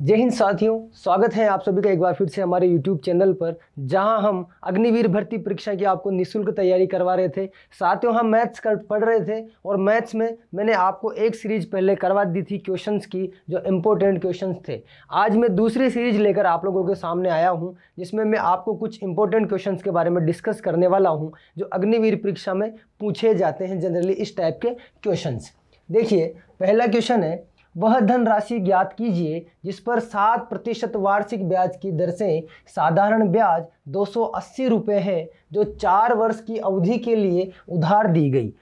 जय हिंद साथियों, स्वागत है आप सभी का एक बार फिर से हमारे YouTube चैनल पर, जहाँ हम अग्निवीर भर्ती परीक्षा की आपको निशुल्क तैयारी करवा रहे थे। साथियों, हम मैथ्स कर पढ़ रहे थे और मैथ्स में मैंने आपको एक सीरीज़ पहले करवा दी थी क्वेश्चंस की, जो इम्पोर्टेंट क्वेश्चंस थे। आज मैं दूसरी सीरीज़ लेकर आप लोगों के सामने आया हूँ, जिसमें मैं आपको कुछ इंपॉर्टेंट क्वेश्चन के बारे में डिस्कस करने वाला हूँ, जो अग्निवीर परीक्षा में पूछे जाते हैं जनरली इस टाइप के क्वेश्चन देखिए, पहला क्वेश्चन है वह धनराशि ज्ञात कीजिए, जिस पर सात प्रतिशत वार्षिक ब्याज की दर से साधारण ब्याज दो सौ अस्सी रुपये है, जो चार वर्ष की अवधि के लिए उधार दी गई।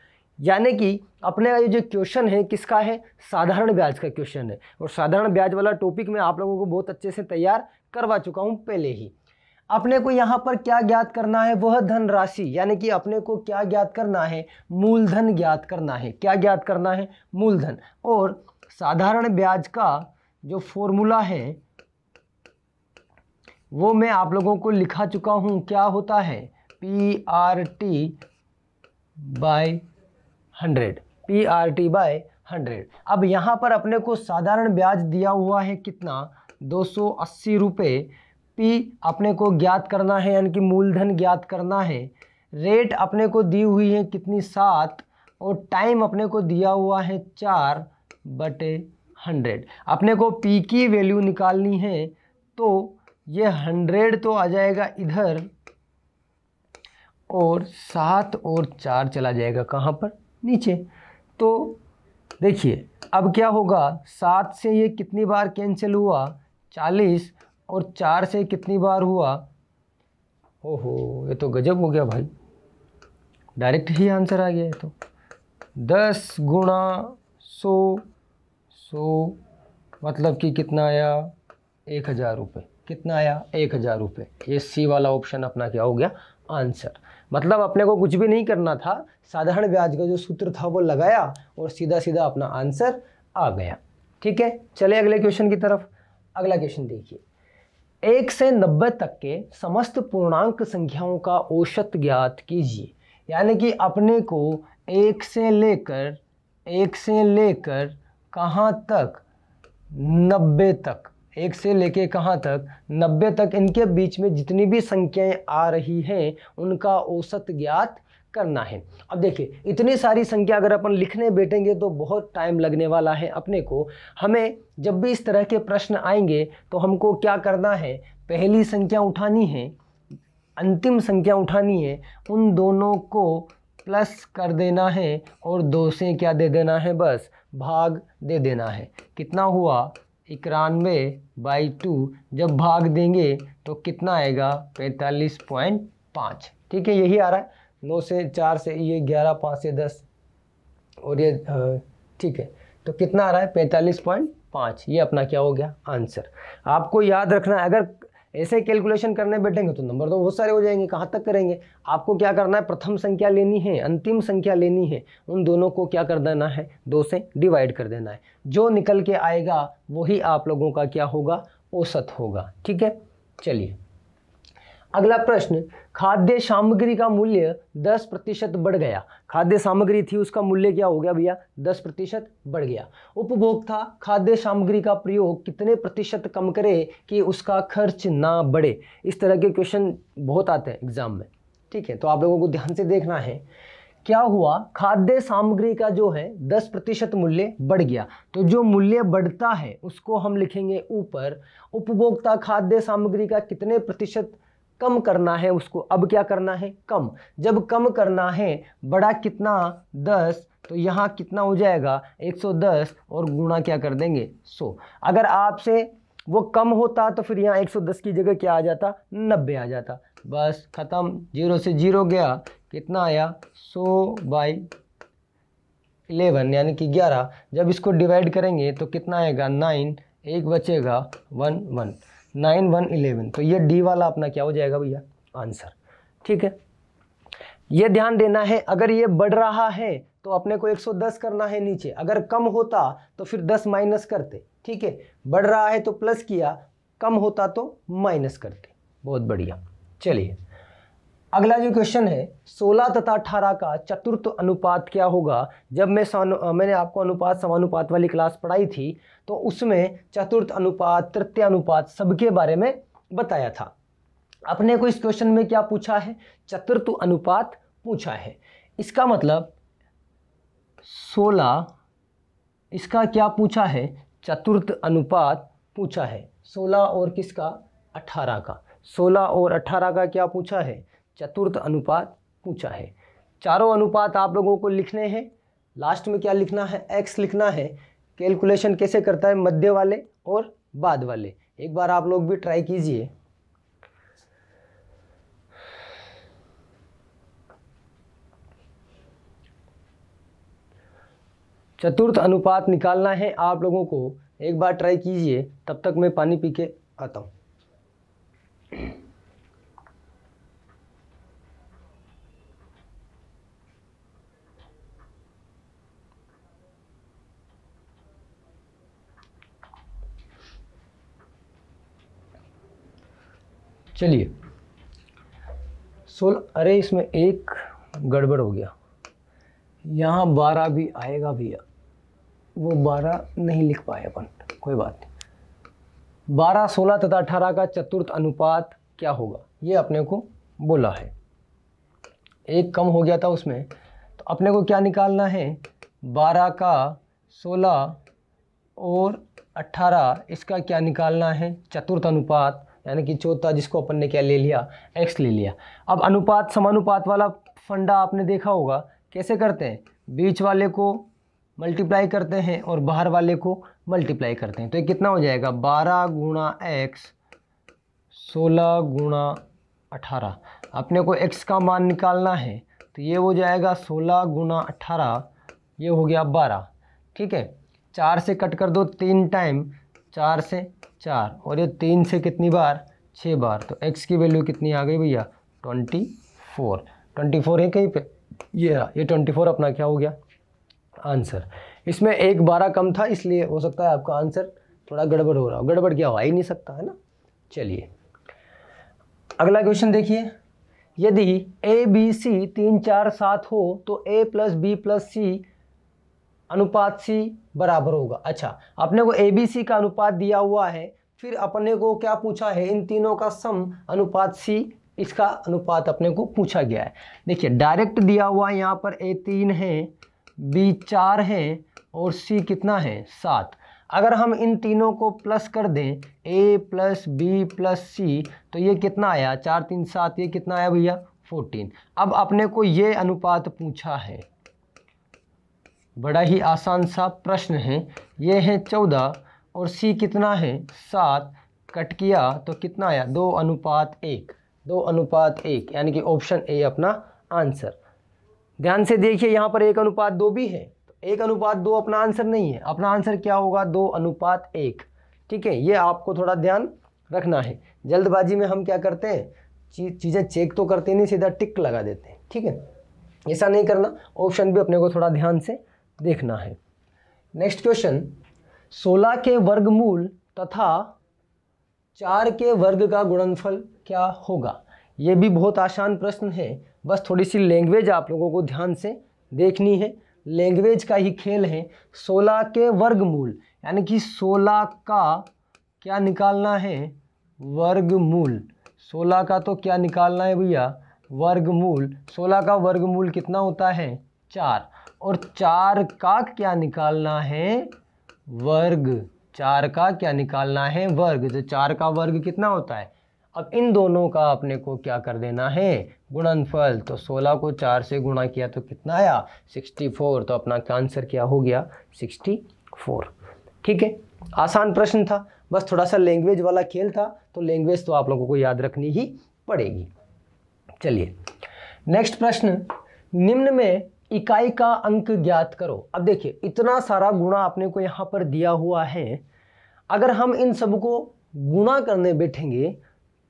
यानी कि अपने ये जो क्वेश्चन है, किसका है? साधारण ब्याज का क्वेश्चन है। और साधारण ब्याज वाला टॉपिक मैं आप लोगों को बहुत अच्छे से तैयार करवा चुका हूँ पहले ही। अपने को यहाँ पर क्या ज्ञात करना है? वह धन राशि यानी कि अपने को क्या ज्ञात करना है? मूलधन ज्ञात करना है। क्या ज्ञात करना है? मूलधन। और साधारण ब्याज का जो फॉर्मूला है, वो मैं आप लोगों को लिखा चुका हूँ। क्या होता है? P R T by hundred P R T by hundred अब यहाँ पर अपने को साधारण ब्याज दिया हुआ है कितना? दो सौ अस्सी रुपये पी अपने को ज्ञात करना है, यानी कि मूलधन ज्ञात करना है। रेट अपने को दी हुई है कितनी? सात। और टाइम अपने को दिया हुआ है चार। बटे हंड्रेड। अपने को पी की वैल्यू निकालनी है तो ये हंड्रेड तो आ जाएगा इधर और सात और चार चला जाएगा कहाँ पर? नीचे। तो देखिए, अब क्या होगा? सात से ये कितनी बार कैंसिल हुआ? चालीस। और चार से कितनी बार हुआ? ओहो, ये तो गजब हो गया भाई। डायरेक्ट ही आंसर आ गया है तो। दस गुणा सौ सो मतलब कि कितना आया? एक हज़ार रुपये कितना आया? एक हज़ार रुपये ये सी वाला ऑप्शन अपना क्या हो गया? आंसर मतलब अपने को कुछ भी नहीं करना था। साधारण ब्याज का जो सूत्र था वो लगाया और सीधा सीधा अपना आंसर आ गया। ठीक है? चले अगले क्वेश्चन की तरफ़। अगला क्वेश्चन देखिए। एक से नब्बे तक के समस्त पूर्णांक संख्याओं का औसत ज्ञात कीजिए। यानी कि अपने को एक से लेकर, एक से लेकर कहाँ तक? नब्बे तक। एक से लेके कहाँ तक? नब्बे तक इनके बीच में जितनी भी संख्याएँ आ रही हैं, उनका औसत ज्ञात करना है। अब देखिए, इतनी सारी संख्या अगर अपन लिखने बैठेंगे तो बहुत टाइम लगने वाला है अपने को। हमें जब भी इस तरह के प्रश्न आएँगे तो हमको क्या करना है? पहली संख्या उठानी है, अंतिम संख्या उठानी है, उन दोनों को प्लस कर देना है और दो से क्या दे देना है? बस। भाग दे देना है। कितना हुआ? इक्यानवे बाई टू। जब भाग देंगे तो कितना आएगा? पैंतालीस पॉइंट पाँच। ठीक है, यही आ रहा है। नौ से चार से ये ग्यारह, पाँच से दस और ये ठीक है। तो कितना आ रहा है? पैंतालीस पॉइंट पाँच। ये अपना क्या हो गया? आंसर। आपको याद रखना है, अगर ऐसे कैलकुलेशन करने बैठेंगे तो नंबर तो बहुत सारे हो जाएँगे, कहाँ तक करेंगे? आपको क्या करना है? प्रथम संख्या लेनी है, अंतिम संख्या लेनी है। उन दोनों को क्या कर देना है? दो से डिवाइड कर देना है। जो निकल के आएगा, वही आप लोगों का क्या होगा? औसत होगा। ठीक है? चलिए। अगला प्रश्न, खाद्य सामग्री का मूल्य 10 प्रतिशत बढ़ गया। खाद्य सामग्री थी, उसका मूल्य क्या हो गया भैया? 10 प्रतिशत बढ़ गया। उपभोक्ता खाद्य सामग्री का प्रयोग कितने प्रतिशत कम करे कि उसका खर्च ना बढ़े? इस तरह के क्वेश्चन बहुत आते हैं एग्ज़ाम में। ठीक है तो आप लोगों को ध्यान से देखना है। क्या हुआ? खाद्य सामग्री का जो है, दस प्रतिशत मूल्य बढ़ गया। तो जो मूल्य बढ़ता है, उसको हम लिखेंगे ऊपर। उपभोक्ता खाद्य सामग्री का कितने प्रतिशत कम करना है, उसको अब क्या करना है? कम। जब कम करना है, बड़ा कितना? दस। तो यहाँ कितना हो जाएगा? 110 और गुणा क्या कर देंगे? 100 अगर आपसे वो कम होता तो फिर यहाँ 110 की जगह क्या आ जाता? 90 आ जाता। बस ख़त्म। ज़ीरो से ज़ीरो गया। कितना आया? 100 बाई इलेवन, यानी कि 11 जब इसको डिवाइड करेंगे तो कितना आएगा? नाइन। एक बचेगा one one. Nine one eleven. तो ये डी वाला अपना क्या हो जाएगा भैया? आंसर ठीक है? ये ध्यान देना है, अगर ये बढ़ रहा है तो अपने को 110 करना है नीचे। अगर कम होता तो फिर 10 माइनस करते। ठीक है? बढ़ रहा है तो प्लस किया, कम होता तो माइनस करते। बहुत बढ़िया। चलिए। अगला जो क्वेश्चन है 16 तथा 18 का चतुर्थ अनुपात क्या होगा? जब मैं मैंने आपको अनुपात, समानुपात वाली क्लास पढ़ाई थी तो उसमें चतुर्थ अनुपात तृतीय अनुपात सबके बारे में बताया था। अपने को इस क्वेश्चन में क्या पूछा है? चतुर्थ अनुपात पूछा है। इसका मतलब 16 इसका क्या पूछा है? चतुर्थ अनुपात पूछा है। 16 और किसका? 18 का। 16 और 18 का क्या पूछा है? चतुर्थ अनुपात पूछा है। चारों अनुपात आप लोगों को लिखने हैं। लास्ट में क्या लिखना है? एक्स लिखना है। कैलकुलेशन कैसे करता है? मध्य वाले और बाद वाले। एक बार आप लोग भी ट्राई कीजिए। चतुर्थ अनुपात निकालना है आप लोगों को। एक बार ट्राई कीजिए। तब तक मैं पानी पी के आता हूँ। चलिए। सोल, अरे इसमें एक गड़बड़ हो गया। यहाँ बारह भी आएगा भैया। वो बारह नहीं लिख पाए अपन, कोई बात नहीं। बारह, सोलह तथा अठारह का चतुर्थ अनुपात क्या होगा? ये अपने को बोला है। एक कम हो गया था उसमें। तो अपने को क्या निकालना है? बारह का सोलह और अट्ठारह इसका क्या निकालना है? चतुर्थ अनुपात। यानी कि चौथा जिसको अपन ने क्या ले लिया? एक्स ले लिया। अब अनुपात, समानुपात वाला फंडा आपने देखा होगा। कैसे करते हैं? बीच वाले को मल्टीप्लाई करते हैं और बाहर वाले को मल्टीप्लाई करते हैं। तो ये कितना हो जाएगा? बारह गुणा एक्स सोलह गुणा अठारह। अपने को एक्स का मान निकालना है तो ये हो जाएगा सोलह गुणा अठारह, ये हो गया बारह। ठीक है? चार से कट कर दो, तीन टाइम चार से चार और ये तीन से कितनी बार? छः बार। तो एक्स की वैल्यू कितनी आ गई भैया? ट्वेंटी फोर ट्वेंटी फोर है कहीं पे? ये रहा। ये ट्वेंटी फोर अपना क्या हो गया? आंसर। इसमें एक बारह कम था, इसलिए हो सकता है आपका आंसर थोड़ा गड़बड़ हो रहा हो। गड़बड़ क्या हो? ही नहीं सकता, है ना? चलिए। अगला क्वेश्चन देखिए। यदि ए बी सी तीन, चार, सात हो तो A plus B plus C अनुपात सी बराबर होगा। अच्छा अपने को ए बी सी का अनुपात दिया हुआ है, फिर अपने को क्या पूछा है? इन तीनों का सम अनुपात सी इसका अनुपात अपने को पूछा गया है। देखिए डायरेक्ट दिया हुआ है यहाँ पर ए तीन है बी चार है और सी कितना है? सात। अगर हम इन तीनों को प्लस कर दें A plus B plus C तो ये कितना आया? चार तीन सात, ये कितना आया भैया? फोर्टीन अब अपने को ये अनुपात पूछा है। बड़ा ही आसान सा प्रश्न है। ये है चौदह और सी कितना है? सात। कट किया तो कितना आया? दो अनुपात एक। दो अनुपात एक, यानी कि ऑप्शन ए अपना आंसर। ध्यान से देखिए, यहाँ पर एक अनुपात दो भी है। तो एक अनुपात दो अपना आंसर नहीं है। अपना आंसर क्या होगा? दो अनुपात एक। ठीक है, ये आपको थोड़ा ध्यान रखना है। जल्दबाजी में हम क्या करते हैं? चीज़ें चेक तो करते नहीं, सीधा टिक लगा देते हैं। ठीक है, ऐसा नहीं करना। ऑप्शन भी अपने को थोड़ा ध्यान से देखना है। नेक्स्ट क्वेश्चन 16 के वर्गमूल तथा चार के वर्ग का गुणनफल क्या होगा? ये भी बहुत आसान प्रश्न है। बस थोड़ी सी लैंग्वेज आप लोगों को ध्यान से देखनी है। लैंग्वेज का ही खेल है। 16 के वर्गमूल, यानी कि 16 का क्या निकालना है? वर्गमूल। 16 का तो क्या निकालना है भैया? वर्गमूल। 16 का वर्गमूल कितना होता है? चार। और चार का क्या निकालना है? वर्ग। चार का क्या निकालना है? वर्ग। तो चार का वर्ग कितना होता है? अब इन दोनों का अपने को क्या कर देना है? गुणनफल। तो 16 को चार से गुणा किया तो कितना आया? 64 तो अपना आंसर क्या हो गया? 64 ठीक है? आसान प्रश्न था। बस थोड़ा सा लैंग्वेज वाला खेल था तो लैंग्वेज तो आप लोगों को याद रखनी ही पड़ेगी। चलिए। नेक्स्ट प्रश्न। निम्न में इकाई का अंक ज्ञात करो। अब देखिए, इतना सारा गुणा आपने को यहाँ पर दिया हुआ है। अगर हम इन सबको गुणा करने बैठेंगे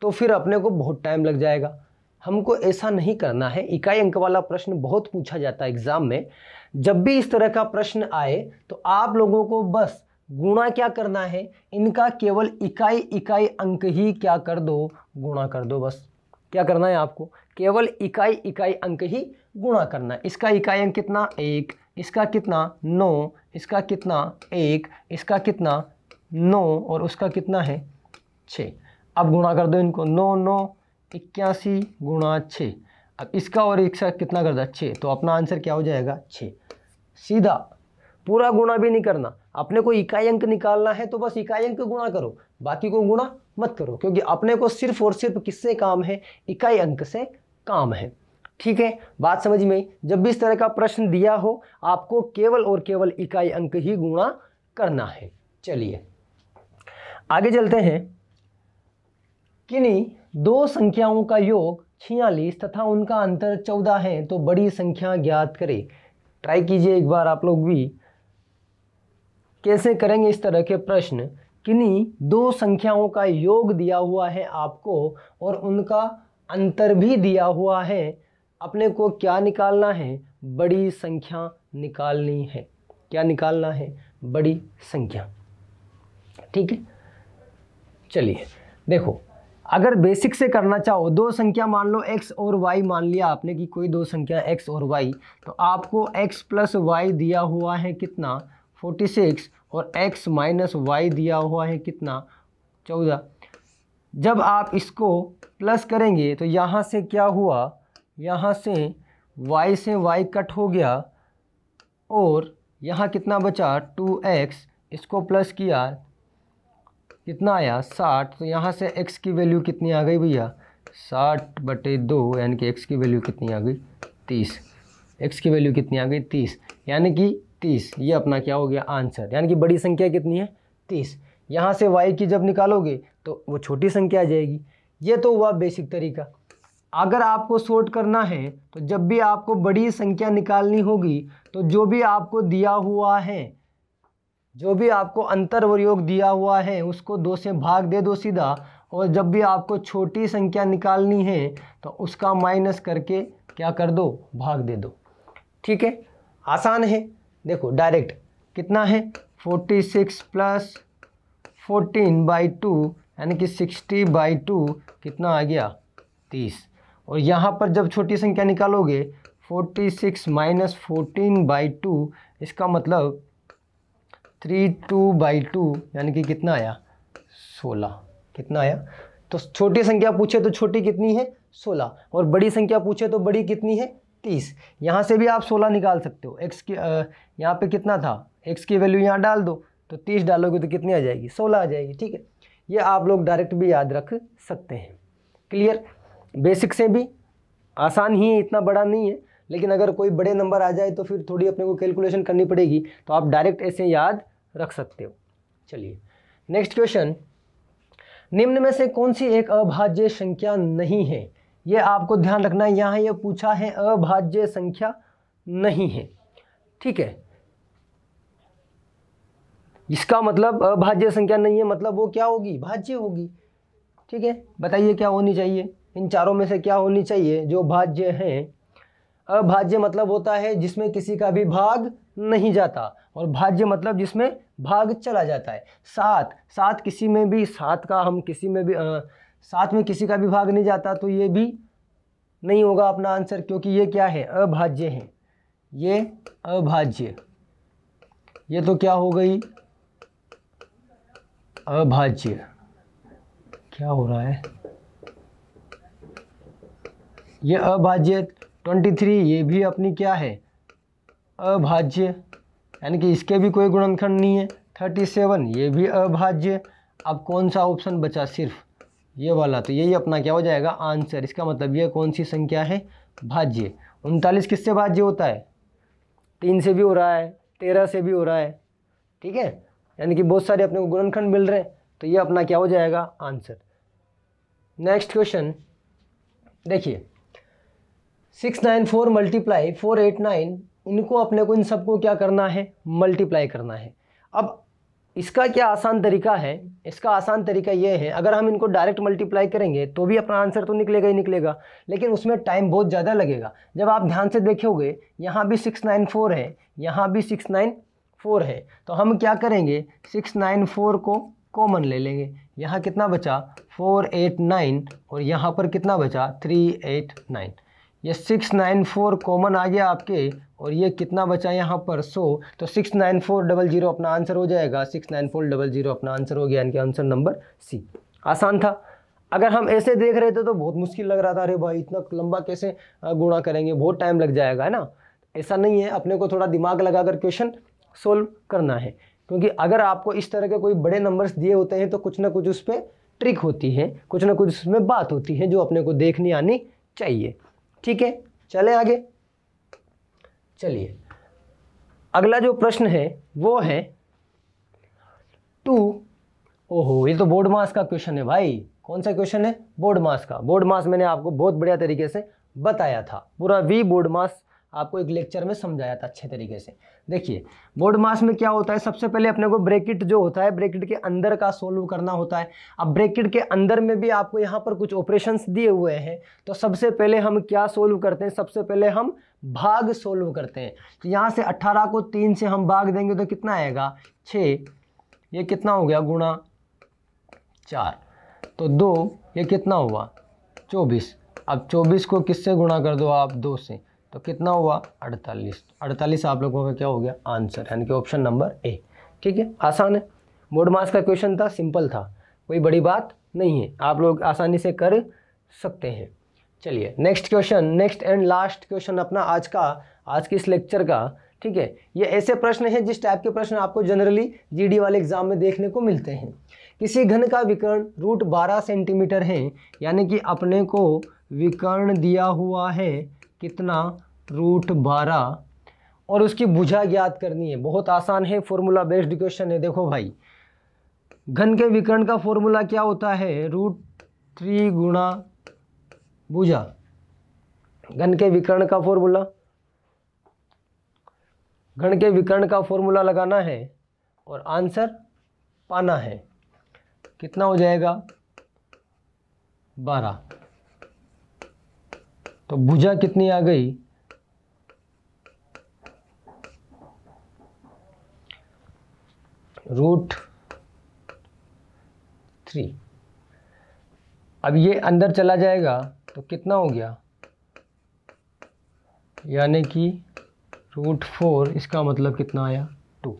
तो फिर अपने को बहुत टाइम लग जाएगा। हमको ऐसा नहीं करना है। इकाई अंक वाला प्रश्न बहुत पूछा जाता है एग्ज़ाम में। जब भी इस तरह का प्रश्न आए तो आप लोगों को बस गुणा क्या करना है? इनका केवल इकाई इकाई अंक ही क्या कर दो? गुणा कर दो बस। क्या करना है आपको? केवल इकाई इकाई अंक ही गुणा करना इसका अंक कितना? एक। इसका कितना? नौ। इसका कितना? एक। इसका कितना? नौ। और उसका कितना है? छः। अब गुणा कर दो इनको। नौ नौ, इक्यासी गुणा छः। अब इसका और इसका कितना कर दो? छः। तो अपना आंसर क्या हो जाएगा? छः। सीधा। पूरा गुणा भी नहीं करना। अपने को इकाई अंक निकालना है तो बस इकाई अंक गुणा करो। बाकी को गुणा मत करो। क्योंकि अपने को सिर्फ़ और सिर्फ़ किससे काम है? इकाई अंक से काम है। ठीक है? बात समझ में जब भी इस तरह का प्रश्न दिया हो, आपको केवल और केवल इकाई अंक ही गुणा करना है। चलिए। आगे चलते हैं। किन्हीं दो संख्याओं का योग छियालीस तथा उनका अंतर चौदह है तो बड़ी संख्या ज्ञात करें। ट्राई कीजिए एक बार आप लोग भी। कैसे करेंगे इस तरह के प्रश्न? किन्हीं दो संख्याओं का योग दिया हुआ है आपको, और उनका अंतर भी दिया हुआ है अपने को क्या निकालना है? बड़ी संख्या निकालनी है। क्या निकालना है? बड़ी संख्या। ठीक है? चलिए, देखो, अगर बेसिक से करना चाहो, दो संख्या मान लो, x और y मान लिया आपने कि कोई दो संख्या x और y तो आपको x प्लस वाई दिया हुआ है कितना? 46 और x माइनस वाई दिया हुआ है कितना? 14 जब आप इसको प्लस करेंगे तो यहाँ से क्या हुआ? यहाँ से y से y कट हो गया और यहाँ कितना बचा? 2x इसको प्लस किया। कितना आया? साठ। तो यहाँ से x की वैल्यू कितनी आ गई भैया? साठ बटे दो, यानी कि x की वैल्यू कितनी आ गई? तीस। x की वैल्यू कितनी आ गई? तीस। यानी कि तीस। ये अपना क्या हो गया? आंसर यानी कि बड़ी संख्या कितनी है? तीस। यहाँ से वाई की जब निकालोगे तो वो छोटी संख्या आ जाएगी। ये तो हुआ बेसिक तरीका। अगर आपको सोर्ट करना है तो जब भी आपको बड़ी संख्या निकालनी होगी तो जो भी आपको दिया हुआ है, जो भी आपको अंतर और योग दिया हुआ है, उसको दो से भाग दे दो सीधा। और जब भी आपको छोटी संख्या निकालनी है तो उसका माइनस करके क्या कर दो? भाग दे दो। ठीक है? आसान है। देखो डायरेक्ट कितना है? Forty six plus fourteen by two यानी कि सिक्सटी बाई टू कितना आ गया? तीस। और यहाँ पर जब छोटी संख्या निकालोगे forty six minus fourteen by two इसका मतलब थ्री टू बाई टू यानी कि कितना आया? सोलह। कितना आया? तो छोटी संख्या पूछे तो छोटी कितनी है? सोलह। और बड़ी संख्या पूछे तो बड़ी कितनी है? तीस। यहाँ से भी आप सोलह निकाल सकते हो। एक्स की यहाँ पे कितना था? एक्स की वैल्यू यहाँ डाल दो तो तीस डालोगे तो कितनी आ जाएगी? सोलह आ जाएगी, ठीक है? ये आप लोग डायरेक्ट भी याद रख सकते हैं। क्लियर बेसिक से भी, आसान ही है, इतना बड़ा नहीं है। लेकिन अगर कोई बड़े नंबर आ जाए तो फिर थोड़ी अपने को कैलकुलेशन करनी पड़ेगी। तो आप डायरेक्ट ऐसे याद रख सकते हो। चलिए नेक्स्ट क्वेश्चन निम्न में से कौन सी एक अभाज्य संख्या नहीं है? ये आपको ध्यान रखना है, यहाँ ये पूछा है, अभाज्य संख्या नहीं है। ठीक है? इसका मतलब अभाज्य संख्या नहीं है मतलब वो क्या होगी? भाज्य होगी। ठीक है? बताइए क्या होनी चाहिए? इन चारों में से क्या होनी चाहिए? जो भाज्य है। अभाज्य मतलब होता है जिसमें किसी का भी भाग नहीं जाता और भाज्य मतलब जिसमें भाग चला जाता है। सात सात किसी में भी, सात का हम किसी में भी साथ में किसी का भी भाग नहीं जाता तो ये भी नहीं होगा अपना आंसर क्योंकि ये क्या है? अभाज्य है। ये अभाज्य। ये तो क्या हो गई? अभाज्य। क्या हो रहा है? ये अभाज्य ट्वेंटी थ्री ये भी अपनी क्या है? अभाज्य, यानी कि इसके भी कोई गुणनखंड नहीं है। थर्टी सेवन ये भी अभाज्य। अब कौन सा ऑप्शन बचा सिर्फ़? ये वाला तो यही अपना क्या हो जाएगा? आंसर इसका मतलब ये कौन सी संख्या है? भाज्य। उनतालीस किससे भाज्य होता है? तीन से भी हो रहा है, तेरह से भी हो रहा है, ठीक है? यानी कि बहुत सारे अपने को गुणनखंड मिल रहे हैं तो ये अपना क्या हो जाएगा? आंसर नेक्स्ट क्वेश्चन देखिए six nine four multiply, four eight nine, इनको अपने को इन सबको क्या करना है? मल्टीप्लाई करना है। अब इसका क्या आसान तरीका है? इसका आसान तरीका ये है, अगर हम इनको डायरेक्ट मल्टीप्लाई करेंगे तो भी अपना आंसर तो निकलेगा ही निकलेगा, लेकिन उसमें टाइम बहुत ज़्यादा लगेगा। जब आप ध्यान से देखोगे, यहाँ भी सिक्स नाइन फोर है, यहाँ भी सिक्स नाइन फोर है तो हम क्या करेंगे? सिक्स नाइन फोर को कॉमन ले लेंगे। यहाँ कितना बचा? फोर एट नाइन, और यहाँ पर कितना बचा? Three eight nine. ये सिक्स नाइन फोर कॉमन आ गया आपके, और ये कितना बचा यहाँ पर? सो तो six nine four double zero अपना आंसर हो जाएगा। Six nine four double zero अपना आंसर हो गया यानी कि आंसर नंबर सी आसान था। अगर हम ऐसे देख रहे थे तो बहुत मुश्किल लग रहा था। अरे भाई, इतना लंबा कैसे गुणा करेंगे? बहुत टाइम लग जाएगा, है ना? ऐसा नहीं है। अपने को थोड़ा दिमाग लगाकर क्वेश्चन सोल्व करना है। क्योंकि अगर आपको इस तरह के कोई बड़े नंबर्स दिए होते हैं तो कुछ ना कुछ उस पर ट्रिक होती है। कुछ ना कुछ उसमें बात होती है जो अपने को देखनी आनी चाहिए। ठीक है, चले आगे। चलिए, अगला जो प्रश्न है, वो है, टू, ओहो, ये तो बोर्ड मास का क्वेश्चन है भाई। कौन सा क्वेश्चन है? बोर्ड मास का। बोर्ड मास मैंने आपको बहुत बढ़िया तरीके से बताया था। पूरा वी बोर्ड मास आपको एक लेक्चर में समझाया था अच्छे तरीके से। देखिए बोर्ड मास में क्या होता है? सबसे पहले अपने को ब्रेकेट जो होता है ब्रेकेट के अंदर का सोल्व करना होता है। अब ब्रेकेट के अंदर में भी आपको यहाँ पर कुछ ऑपरेशंस दिए हुए हैं तो सबसे पहले हम क्या सोल्व करते हैं? सबसे पहले हम भाग सोल्व करते हैं। तो यहाँ से अट्ठारह को तीन से हम भाग देंगे तो कितना आएगा? छः ये कितना हो गया गुणा चार। तो दो, ये कितना हुआ? चौबीस। अब चौबीस को किससे गुणा कर दो आप? दो से। तो कितना हुआ? अड़तालीस। अड़तालीस आप लोगों का क्या हो गया? आंसर, यानी कि ऑप्शन नंबर ए ठीक है? आसान है। बोर्ड मास का क्वेश्चन था सिंपल था। कोई बड़ी बात नहीं है। आप लोग आसानी से कर सकते हैं। चलिए next question next and last question अपना आज का, आज के इस लेक्चर का। ठीक है? ये ऐसे प्रश्न हैं जिस टाइप के प्रश्न आपको जनरली जीडी वाले एग्ज़ाम में देखने को मिलते हैं। किसी घन का विकर्ण रूट 12 सेंटीमीटर है, यानी कि अपने को विकर्ण दिया हुआ है कितना रूट बारह और उसकी भुजा ज्ञात करनी है। बहुत आसान है फॉर्मूला बेस्ड क्वेश्चन है। देखो भाई, घन के विकर्ण का फॉर्मूला क्या होता है? रूट थ्री गुणा भुजा। घन के विकर्ण का फॉर्मूला घन के विकर्ण का फॉर्मूला लगाना है और आंसर पाना है। कितना हो जाएगा? बारह। तो भुजा कितनी आ गई? Root three. अब ये अंदर चला जाएगा तो कितना हो गया? यानी कि रूट फोर, इसका मतलब कितना आया? टू।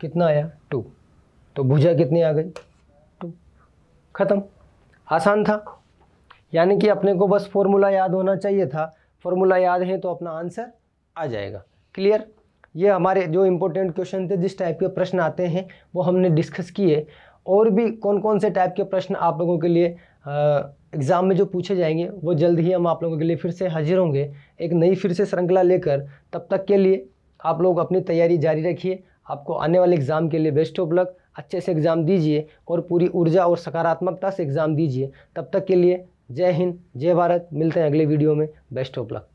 कितना आया? टू। तो भुजा कितनी आ गई? टू। ख़त्म। आसान था। यानी कि अपने को बस फॉर्मूला याद होना चाहिए था। फॉर्मूला याद है तो अपना आंसर आ जाएगा। क्लियर ये हमारे जो इम्पोर्टेंट क्वेश्चन थे, जिस टाइप के प्रश्न आते हैं, वो हमने डिस्कस किए। और भी कौन कौन से टाइप के प्रश्न आप लोगों के लिए एग्ज़ाम में जो पूछे जाएँगे, वो जल्द ही हम आप लोगों के लिए फिर से हाजिर होंगे। एक नई फिर से श्रृंखला लेकर, तब तक के लिए आप लोग अपनी तैयारी जारी रखिए। आपको आने वाले एग्ज़ाम के लिए बेस्ट ऑफ़ लक अच्छे से एग्ज़ाम दीजिए और पूरी ऊर्जा और सकारात्मकता से एग्ज़ाम दीजिए। तब तक के लिए जय हिंद जय भारत मिलते हैं अगले वीडियो में बेस्ट ऑफ़ लक